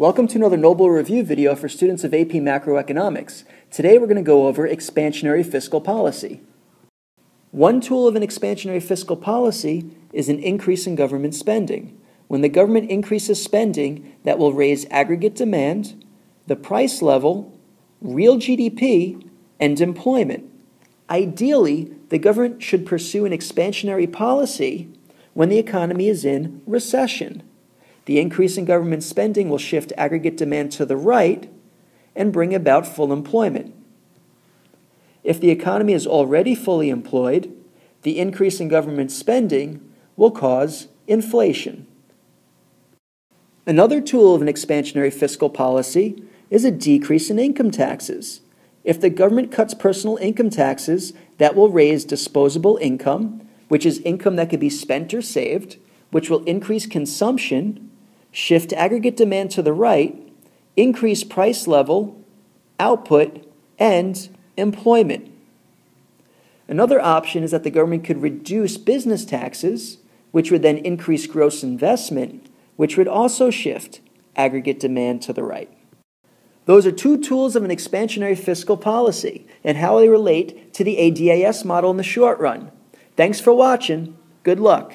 Welcome to another No Bull Review video for students of AP Macroeconomics. Today we're going to go over expansionary fiscal policy. One tool of an expansionary fiscal policy is an increase in government spending. When the government increases spending, that will raise aggregate demand, the price level, real GDP, and employment. Ideally, the government should pursue an expansionary policy when the economy is in recession. The increase in government spending will shift aggregate demand to the right and bring about full employment. If the economy is already fully employed, the increase in government spending will cause inflation. Another tool of an expansionary fiscal policy is a decrease in income taxes. If the government cuts personal income taxes, that will raise disposable income, which is income that could be spent or saved, which will increase consumption, shift aggregate demand to the right, increase price level, output, and employment. Another option is that the government could reduce business taxes, which would then increase gross investment, which would also shift aggregate demand to the right. Those are two tools of an expansionary fiscal policy and how they relate to the ADAS model in the short run. Thanks for watching. Good luck.